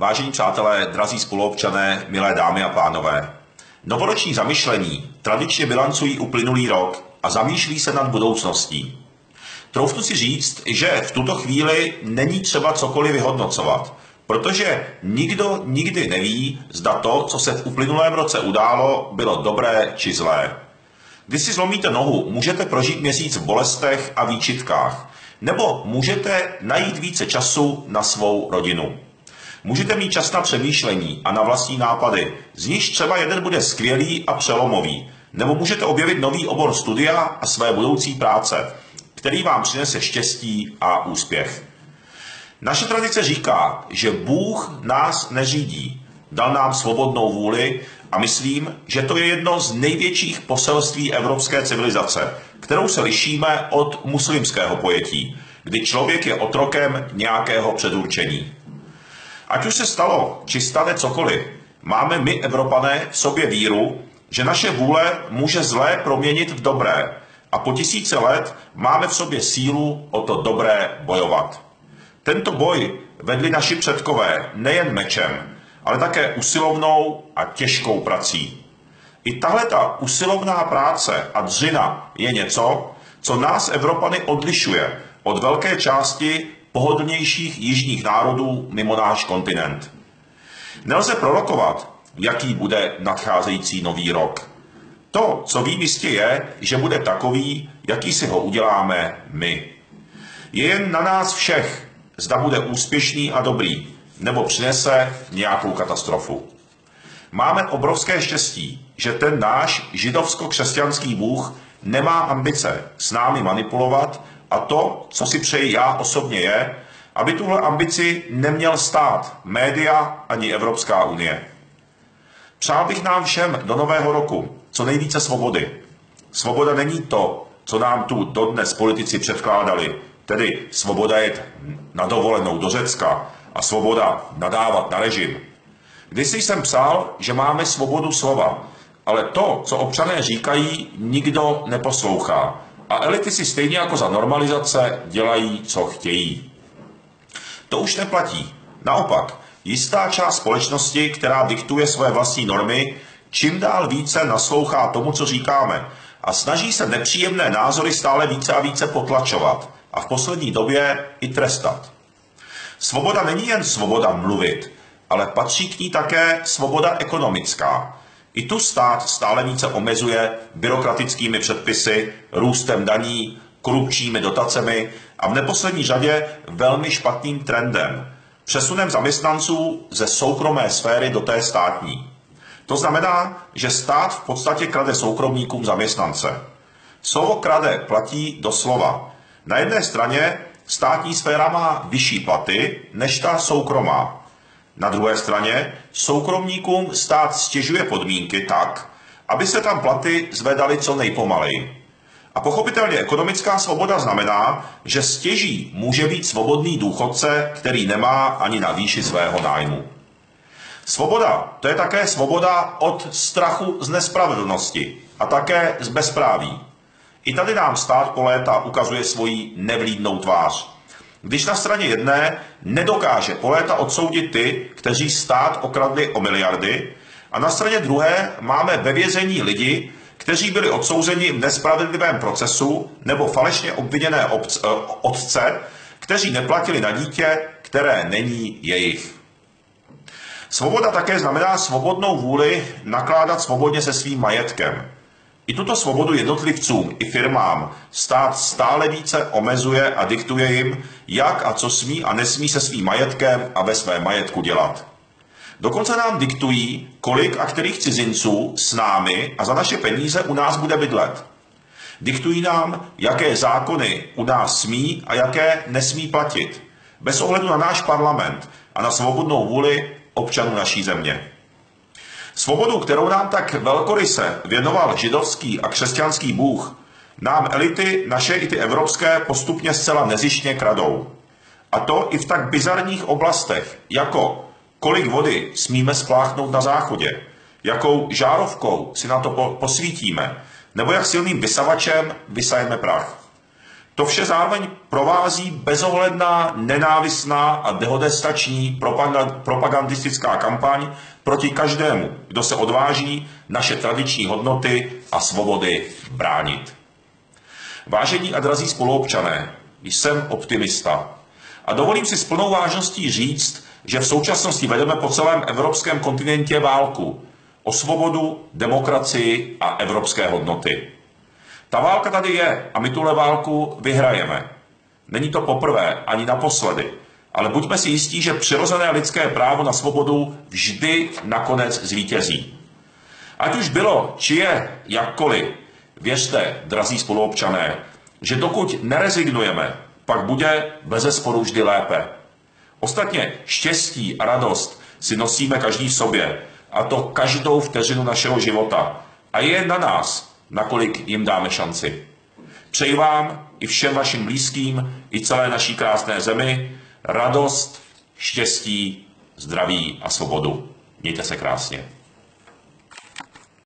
Vážení přátelé, drazí spoluobčané, milé dámy a pánové, novoroční zamyšlení tradičně bilancují uplynulý rok a zamýšlí se nad budoucností. Troufnu si říct, že v tuto chvíli není třeba cokoliv vyhodnocovat, protože nikdo nikdy neví, zda to, co se v uplynulém roce událo, bylo dobré či zlé. Když si zlomíte nohu, můžete prožít měsíc v bolestech a výčitkách, nebo můžete najít více času na svou rodinu. Můžete mít čas na přemýšlení a na vlastní nápady, z nichž třeba jeden bude skvělý a přelomový, nebo můžete objevit nový obor studia a své budoucí práce, který vám přinese štěstí a úspěch. Naše tradice říká, že Bůh nás neřídí, dal nám svobodnou vůli a myslím, že to je jedno z největších poselství evropské civilizace, kterou se lišíme od muslimského pojetí, kdy člověk je otrokem nějakého předurčení. Ať už se stalo, či stane cokoliv, máme my, Evropané, v sobě víru, že naše vůle může zlé proměnit v dobré a po tisíce let máme v sobě sílu o to dobré bojovat. Tento boj vedli naši předkové nejen mečem, ale také usilovnou a těžkou prací. I tahle ta usilovná práce a dřina je něco, co nás Evropany odlišuje od velké části pohodlnějších jižních národů mimo náš kontinent. Nelze prorokovat, jaký bude nadcházející nový rok. To, co vím jistě je, že bude takový, jaký si ho uděláme my. Je jen na nás všech, zda bude úspěšný a dobrý, nebo přinese nějakou katastrofu. Máme obrovské štěstí, že ten náš židovsko-křesťanský Bůh nemá ambice s námi manipulovat a to, co si přeji já osobně je, aby tuhle ambici neměl stát, média ani Evropská unie. Přál bych nám všem do nového roku co nejvíce svobody. Svoboda není to, co nám tu dodnes politici předkládali, tedy svoboda jet na dovolenou do Řecka a svoboda nadávat na režim. Kdysi jsem psal, že máme svobodu slova, ale to, co občané říkají, nikdo neposlouchá. A elity si stejně jako za normalizace dělají, co chtějí. To už neplatí. Naopak, jistá část společnosti, která diktuje své vlastní normy, čím dál více naslouchá tomu, co říkáme a snaží se nepříjemné názory stále více a více potlačovat a v poslední době i trestat. Svoboda není jen svoboda mluvit, ale patří k ní také svoboda ekonomická. I tu stát stále více omezuje byrokratickými předpisy, růstem daní, korupčními dotacemi a v neposlední řadě velmi špatným trendem, přesunem zaměstnanců ze soukromé sféry do té státní. To znamená, že stát v podstatě krade soukromníkům zaměstnance. Slovo krade platí doslova. Na jedné straně státní sféra má vyšší platy než ta soukromá. Na druhé straně soukromníkům stát stěžuje podmínky tak, aby se tam platy zvedaly co nejpomaleji. A pochopitelně ekonomická svoboda znamená, že stěží může být svobodný důchodce, který nemá ani na výši svého nájmu. Svoboda, to je také svoboda od strachu z nespravedlnosti a také z bezpráví. I tady nám stát po léta ukazuje svoji nevlídnou tvář. Když na straně jedné nedokáže po léta odsoudit ty, kteří stát okradli o miliardy, a na straně druhé máme ve vězení lidi, kteří byli odsouzeni v nespravedlivém procesu nebo falešně obviněné obce, eh, otce, kteří neplatili na dítě, které není jejich. Svoboda také znamená svobodnou vůli nakládat svobodně se svým majetkem. I tuto svobodu jednotlivcům i firmám stát stále více omezuje a diktuje jim, jak a co smí a nesmí se svým majetkem a ve svém majetku dělat. Dokonce nám diktují, kolik a kterých cizinců s námi a za naše peníze u nás bude bydlet. Diktují nám, jaké zákony u nás smí a jaké nesmí platit, bez ohledu na náš parlament a na svobodnou vůli občanů naší země. Svobodu, kterou nám tak velkoryse věnoval židovský a křesťanský Bůh, nám elity, naše i ty evropské, postupně zcela nezištně kradou. A to i v tak bizarních oblastech, jako kolik vody smíme spláchnout na záchodě, jakou žárovkou si na to posvítíme, nebo jak silným vysavačem vysajeme prach. To vše zároveň provází bezohledná, nenávistná a dehonestační propagandistická kampaň proti každému, kdo se odváží naše tradiční hodnoty a svobody bránit. Vážení a drazí spoluobčané, jsem optimista a dovolím si s plnou vážností říct, že v současnosti vedeme po celém evropském kontinentě válku o svobodu, demokracii a evropské hodnoty. Ta válka tady je a my tuhle válku vyhrajeme. Není to poprvé ani naposledy, ale buďme si jistí, že přirozené lidské právo na svobodu vždy nakonec zvítězí. Ať už bylo, či je, jakkoliv, věřte, drazí spoluobčané, že dokud nerezignujeme, pak bude bez sporu vždy lépe. Ostatně štěstí a radost si nosíme každý v sobě, a to každou vteřinu našeho života. A je na nás, nakolik jim dáme šanci. Přeji vám i všem vašim blízkým, i celé naší krásné zemi radost, štěstí, zdraví a svobodu. Mějte se krásně.